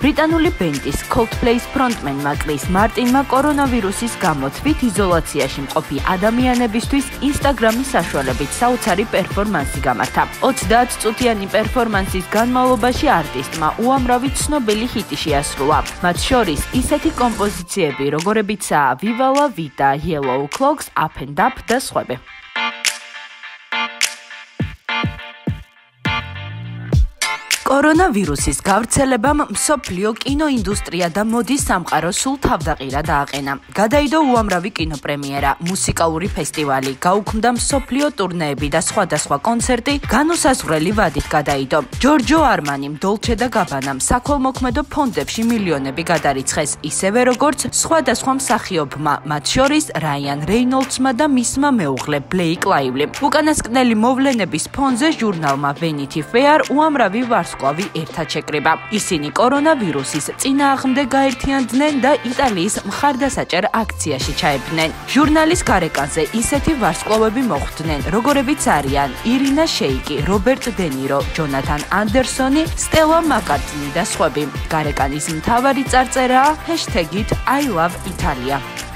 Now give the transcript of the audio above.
ბრიტანული ბენდის Coldplay-ის ფრონტმენმა კრის მარტინმა კორონავირუსის გამო თვით იზოლაციაში მყოფი ადამიანებისთვის Instagram-ის საშუალებით საოცარი პერფორმანსი გამართა. 30 წუთიანი პერფორმანსის განმავლობაში არტისტმა უამრავი ცნობილი ჰიტი შეასრულა. მათ შორის ისეთი კომპოზიციები, როგორებიცაა Viva la Vida, Yellow Clocks, Up and Up და სხვები. კორონავირუსის გავრცელებამ მსოფლიო კინოინდუსტრია და მოდის სამყარო სულ თავდაყირა დააყენა. გადაიდო უამრავი კინოპრემიერა, მუსიკალური ფესტივალი, გაუქმდა მსოფლიო ტურნეები და სხვადასხვა კონცერტი, განუსაზღვრელი ვადით გადაიდო. ჯორჯო არმანიმ, დოლჩე და გაბანამ საქველმოქმედო ფონდებში მილიონები გადარიცხეს, ისევე როგორც სხვადასხვა მსახიობმა, მათ შორის რაიან რეინოლდსმა და მისმა მეუღლე ბლეიკ ლაივლი. უკანასკნელი მოვლენების ფონზე ჟურნალმა Vanity Fair უამრავი ვარს ვარსკვლავი ერთად შეკრება. ისინი კორონავირუსის წინააღმდეგ გაერთიანდნენ და იტალიის მხარდასაჭერ აქციაში ჩაებდნენ. ჟურნალის გარეკანზე ისეთი ვარსკვლავები მოხვდნენ, როგორებიც არიან ირინა შეიკი, რობერტ დენირო, ჯონათან ანდერსონი, სტელა მაკარტნი და სხვები. გარეკანის მთავარი წარწერაა #ILoveItalia.